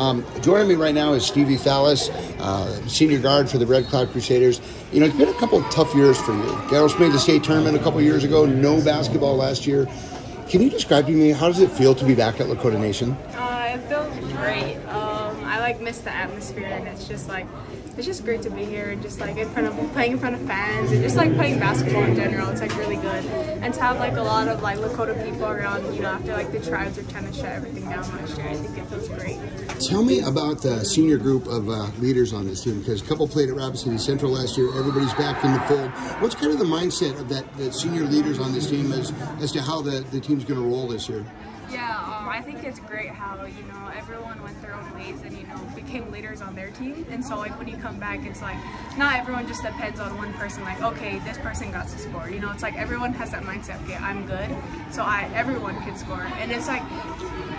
Um, joining me right now is Stevi Fallis, uh, senior guard for the Red Cloud Crusaders. You know, it's been a couple tough years for you. Garros made the state tournament a couple years ago, no basketball last year. Can you describe to me how does it feel to be back at Lakota Nation? Uh, it feels great. Um, I like miss the atmosphere, and it's just like it's just great to be here and just like in front of playing in front of fans and just like playing basketball in general. It's like really good, and to have like a lot of like Lakota people around, you know, after like the tribes are trying to shut everything down last year. I think it feels great. Tell me about the senior group of uh, leaders on this team because a couple played at Rapid City Central last year. Everybody's back in the fold. What's kind of the mindset of that the senior leaders on this team as as to how the, the team's going to roll this year? Yeah, um, I think it's great how you know everyone went their own ways and you know became leaders on their team. And so like when you come back, it's like not everyone just depends on one person. Like okay, this person got to score. You know, it's like everyone has that mindset. Okay, I'm good, so I everyone can score. And it's like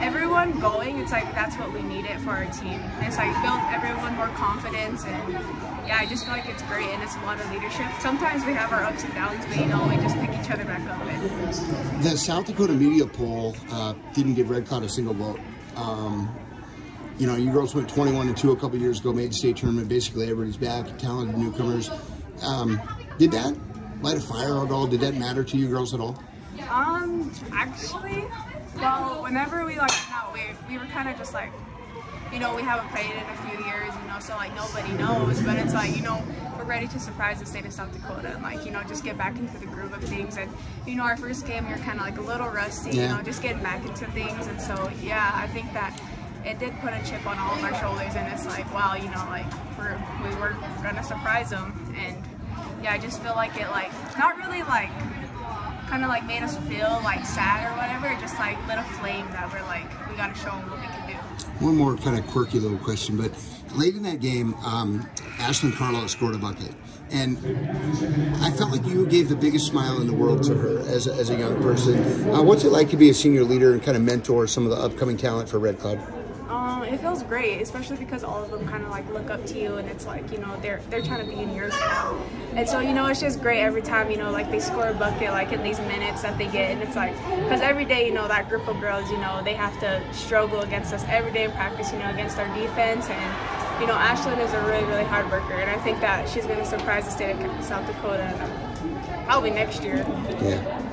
everyone going. It's like that's what we needed for our team. And it's like build everyone more confidence and yeah, I just feel like it's great and it's a lot of leadership. Sometimes we have our ups and downs, but you know, we just pick each other back up. And... The South Dakota media poll uh, didn't give Red Cloud a single vote. Um, you know, you girls went 21 and 2 a couple years ago, made the state tournament. Basically, everybody's back, talented newcomers. Um, did that light a fire at all? Did that matter to you girls at all? Um, actually, well, whenever we like out, we, we were kind of just like, you know, we haven't played in a few years, you know, so like nobody knows, but it's like, you know, we're ready to surprise the state of South Dakota and like, you know, just get back into the groove of things. And, you know, our first game, we are kind of like a little rusty, yeah. you know, just getting back into things. And so, yeah, I think that it did put a chip on all of our shoulders and it's like, wow, you know, like we're, we were gonna surprise them. And yeah, I just feel like it like, not really like, kind of like made us feel like sad or whatever. It just like lit a flame that we're like, we gotta show them what we can do one more kind of quirky little question, but late in that game, um, Ashlyn Carlo scored a bucket. And I felt like you gave the biggest smile in the world to her as a, as a young person. Uh, what's it like to be a senior leader and kind of mentor some of the upcoming talent for Red Cloud? Um, it feels great, especially because all of them kind of like look up to you, and it's like you know they're they're trying to be in your school, and so you know it's just great every time you know like they score a bucket like in these minutes that they get, and it's like because every day you know that group of girls you know they have to struggle against us every day in practice you know against our defense and you know Ashlyn is a really really hard worker, and I think that she's going to surprise the state of South Dakota. Probably next year. Yeah.